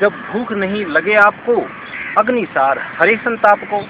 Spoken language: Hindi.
जब भूख नहीं लगे आपको अग्निसार हरे संताप को।